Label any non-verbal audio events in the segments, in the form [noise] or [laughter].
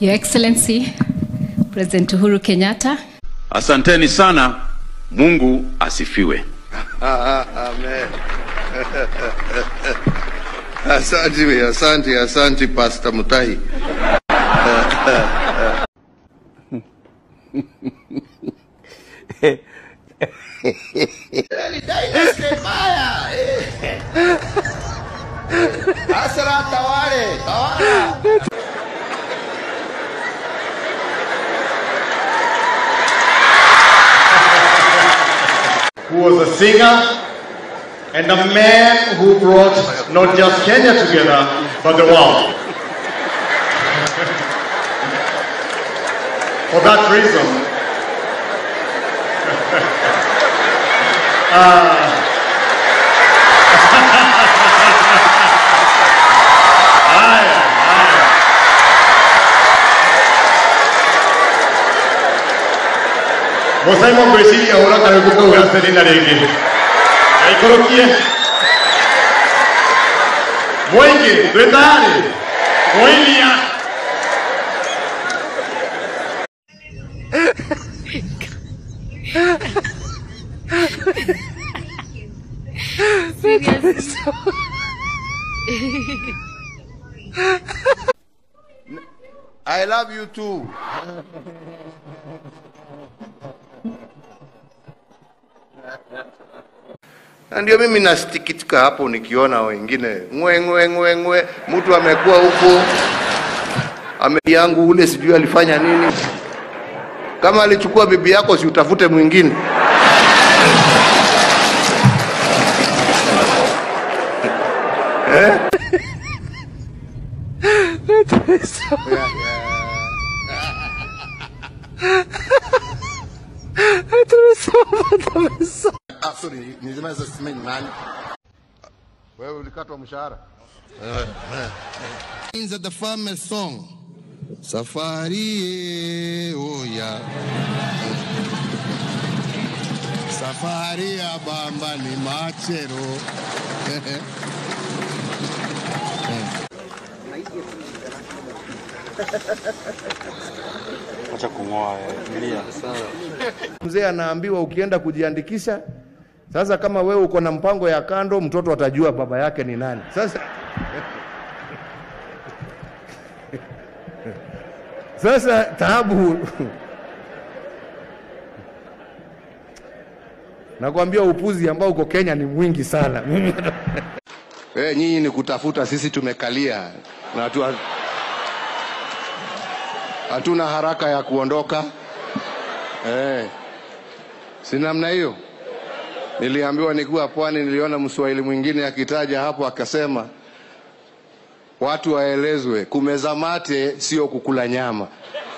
Your Excellency, President Uhuru Kenyatta, Asanteni sana. Mungu asifiwe. Amen. [laughs] Asante, asante, asante Pastor Mutahi. [laughs] Asante. tawale, tawala. Who was a singer and a man who brought not just Kenya together, but the world. [laughs] For that reason, haya, [laughs] uh, Mozaimo presidia horretan egurtu gaztetinarekin. Aiko lokie. Moenke, duetare. Moenia. I love you too. Na ndio mimi nasikitika hapo nikiona wengine. Ngwe ngwe ngwe ngwe, mtu amekuwa huko ame yangu ule sijui alifanya nini. Kama alichukua bibi yako, si utafute mwingine. [laughs] Sorry, nilisema sasa nani? Wewe ulikatwa mshahara? In the famous song. Safari oya. Safari ya bamba ni machero. Mzee anaambiwa ukienda kujiandikisha, sasa kama wewe uko na mpango ya kando, mtoto atajua baba yake ni nani. Sasa sasa taabu nakwambia, upuzi ambao uko Kenya ni mwingi sana. Hey, [laughs] nyinyi ni kutafuta, sisi tumekalia na tu hatuna haraka ya kuondoka. Eh, si namna hiyo. Niliambiwa nikiwa pwani, niliona mswahili mwingine akitaja hapo akasema, watu waelezwe kumeza mate sio kukula nyama.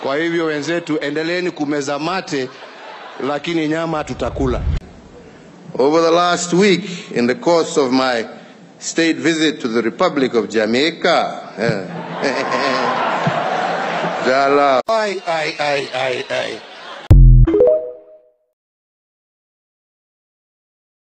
Kwa hivyo wenzetu, endeleeni kumeza mate, lakini nyama tutakula. Over the last week, in the course of my state visit to the Republic of Jamaica, [laughs] Jala, ai, ai, ai, ai, ai.